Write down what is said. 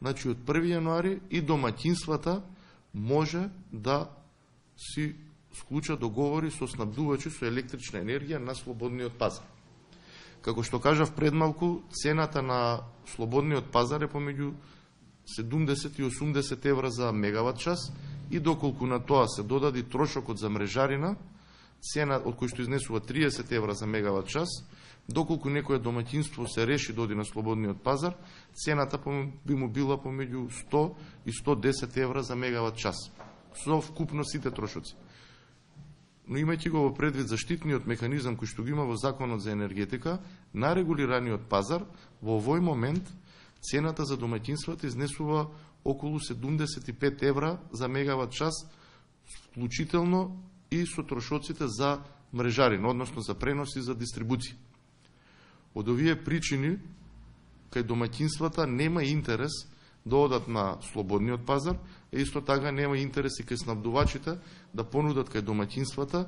значи од 1 јануари и домаќинствата може да си склуча договори со снабдувачи со електрична енергија на слободниот пазар. Како што кажав предмалку, цената на слободниот пазар е помеѓу 70 и 80 евра за мегават час и доколку на тоа се додади трошокот за мрежарина, цена од кој што изнесува 30 евра за мегават час, доколку некое домаќинство се реши да оди на слободниот пазар, цената би му била помеѓу 100 и 110 евра за мегават час, со вкупно сите трошоци. Но имајќи го во предвид заштитниот механизам кој што го има во Законот за енергетика, на регулираниот пазар, во овој момент цената за домаќинствата изнесува околу 75 евра за мегават час, вклучително и со трошоците за мрежарин, односно за пренос и за дистрибуција. Од овие причини, кај домаќинствата нема интерес да одат на слободниот пазар, е исто така нема интерес и кај снабдувачите да понудат кај домаќинствата